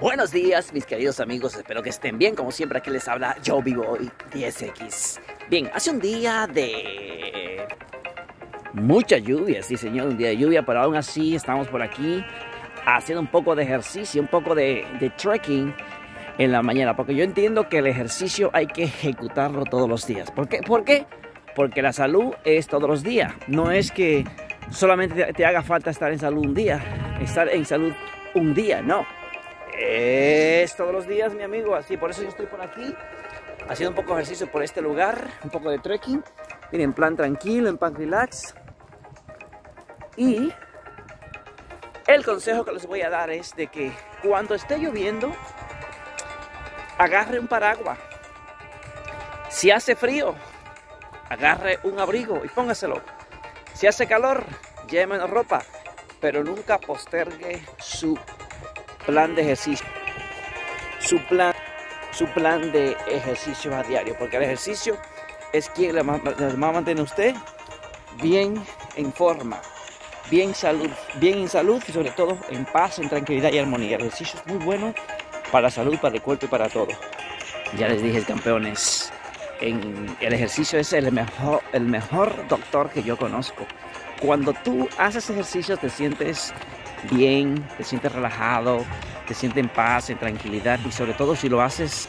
Buenos días, mis queridos amigos. Espero que estén bien. Como siempre, aquí les habla Joe Vivo 10X. Bien, hace un día de mucha lluvia, sí, señor, un día de lluvia, pero aún así estamos por aquí haciendo un poco de ejercicio, un poco de, de trekking en la mañana, porque yo entiendo que el ejercicio hay que ejecutarlo todos los días. ¿Por qué? ¿Por qué? Porque la salud es todos los días. No es que solamente te haga falta estar en salud un día, estar en salud un día, no es todos los días, mi amigo. Así, por eso yo estoy por aquí, haciendo un poco de ejercicio por este lugar, un poco de trekking. Miren, en plan tranquilo, en plan relax. Y el consejo que les voy a dar es de que cuando esté lloviendo, agarre un paraguas. Si hace frío, agarre un abrigo y póngaselo. Si hace calor, lleve ropa, pero nunca postergue su plan de ejercicio, su plan, su plan de ejercicio a diario, porque el ejercicio es quien le va a mantener usted bien en forma, bien, salud, bien en salud y sobre todo en paz, en tranquilidad y armonía. El ejercicio es muy bueno para la salud, para el cuerpo y para todo. Ya les dije, campeones, en el ejercicio es el mejor, el mejor doctor que yo conozco. Cuando tú haces ejercicio te sientes bien, te sientes relajado, te sientes en paz, en tranquilidad y sobre todo si lo haces,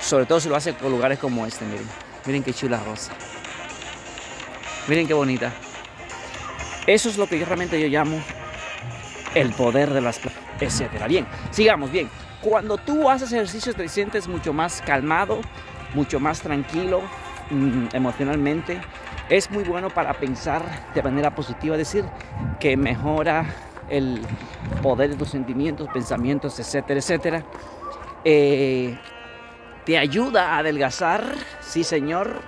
sobre todo si lo haces con lugares como este, miren, miren qué chula rosa, miren qué bonita. Eso es lo que yo realmente yo llamo el poder de las etcétera. Bien, sigamos bien. Cuando tú haces ejercicios te sientes mucho más calmado, mucho más tranquilo mm, emocionalmente. Es muy bueno para pensar de manera positiva, decir, que mejora el poder de tus sentimientos, pensamientos, etcétera, etcétera. Eh, te ayuda a adelgazar, sí señor.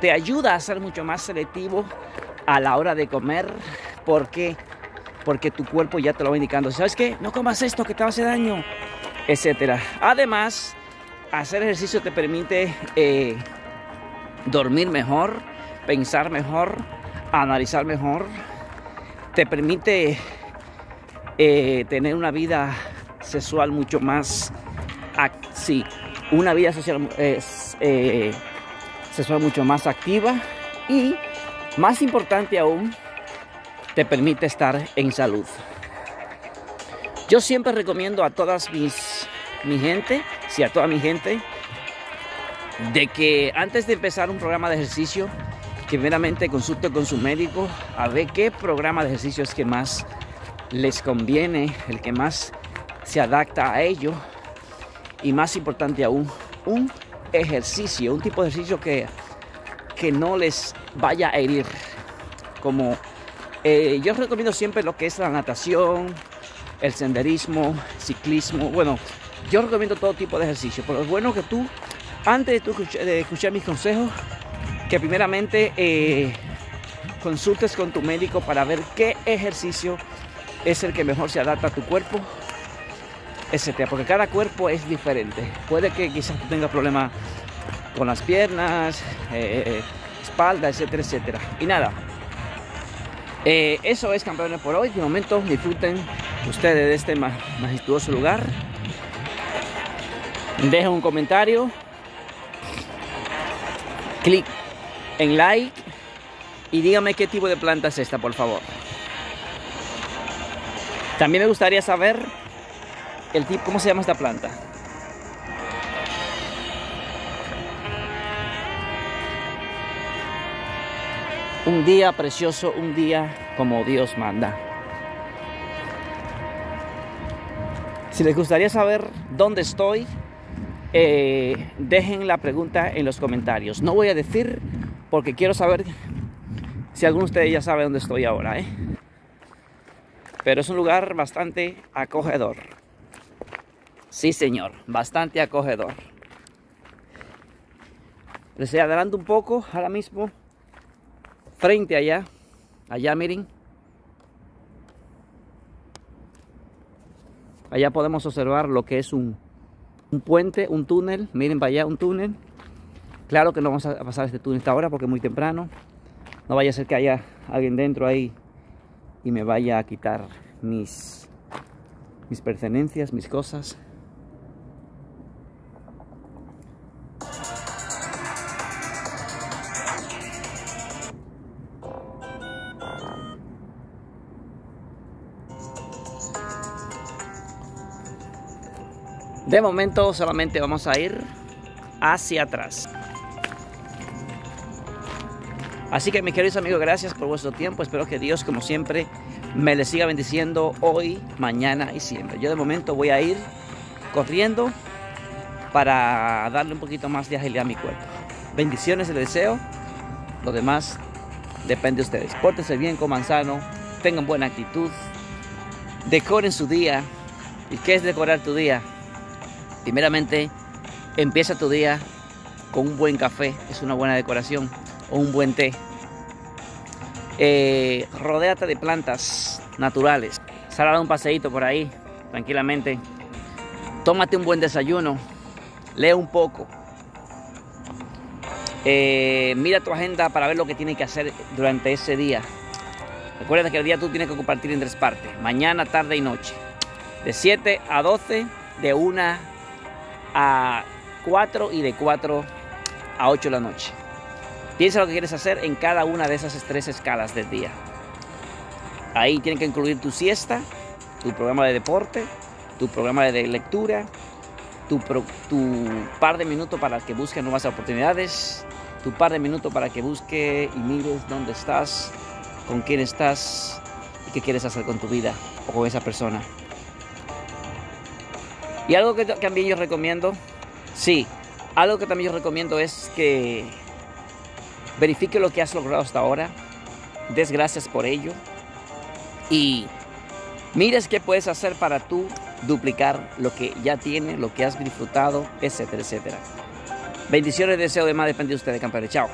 Te ayuda a ser mucho más selectivo a la hora de comer. ¿Por qué? Porque tu cuerpo ya te lo va indicando. ¿Sabes qué? No comas esto que te va a hacer daño, etcétera. Además, hacer ejercicio te permite eh, dormir mejor, pensar mejor, analizar mejor. Te permite eh, tener una vida sexual mucho más, sí, una vida social, eh, sexual mucho más activa y más importante aún, te permite estar en salud. Yo siempre recomiendo a todas mis mi gente, sí, a toda mi gente, de que antes de empezar un programa de ejercicio, primeramente consulte con su médico a ver qué programa de ejercicio es que más les conviene, el que más se adapta a ello y más importante aún, un ejercicio, un tipo de ejercicio que, que no les vaya a herir. Como eh, yo recomiendo siempre lo que es la natación, el senderismo, ciclismo. Bueno, yo recomiendo todo tipo de ejercicio, pero es bueno que tú, antes de, escuchar mis consejos, que primeramente eh, consultes con tu médico para ver qué ejercicio es el que mejor se adapta a tu cuerpo, etc. Porque cada cuerpo es diferente. Puede que quizás tú tengas problemas con las piernas, eh, eh, espalda, etcétera, etcétera. Y nada, eh, eso es campeones por hoy. De momento disfruten ustedes de este majestuoso lugar. Dejen un comentario. Clic en like. Y dígame qué tipo de planta es esta, por favor. También me gustaría saber el tipo, cómo se llama esta planta. Un día precioso, un día como Dios manda. Si les gustaría saber dónde estoy, eh, dejen la pregunta en los comentarios. No voy a decir porque quiero saber si alguno de ustedes ya sabe dónde estoy ahora. ¿eh? Pero es un lugar bastante acogedor. Sí, señor, bastante acogedor. Les adelanto un poco ahora mismo, frente allá, allá miren. Allá podemos observar lo que es un, un puente, un túnel. Miren para allá, un túnel. Claro que no vamos a pasar este túnel esta hora porque es muy temprano. No vaya a ser que haya alguien dentro ahí y me vaya a quitar mis, mis pertenencias, mis cosas. De momento solamente vamos a ir hacia atrás. Así que mis queridos amigos, gracias por vuestro tiempo. Espero que Dios, como siempre, me les siga bendiciendo hoy, mañana y siempre. Yo de momento voy a ir corriendo para darle un poquito más de agilidad a mi cuerpo. Bendiciones, el deseo. Lo demás depende de ustedes. Pórtense bien, coman sano, tengan buena actitud, decoren su día. ¿Y qué es decorar tu día? Primeramente, empieza tu día con un buen café, es una buena decoración, o un buen té. Eh, rodéate de plantas naturales. Sal a dar un paseíto por ahí, tranquilamente. Tómate un buen desayuno. Lee un poco. Eh, mira tu agenda para ver lo que tienes que hacer durante ese día. Recuerda que el día tú tienes que compartir en tres partes. Mañana, tarde y noche. De 7 a 12, de 1 a 4 y de 4 a 8 de la noche. Piensa lo que quieres hacer en cada una de esas tres escalas del día. Ahí tienes que incluir tu siesta, tu programa de deporte, tu programa de lectura, tu, tu par de minutos para que busques nuevas oportunidades, tu par de minutos para que busques y mires dónde estás, con quién estás y qué quieres hacer con tu vida o con esa persona. Y algo que también yo recomiendo, sí, algo que también yo recomiendo es que verifique lo que has logrado hasta ahora, des gracias por ello y mires qué puedes hacer para tú duplicar lo que ya tienes, lo que has disfrutado, etcétera, etcétera. Bendiciones, deseo de más, depende de ustedes, campeones. Chao.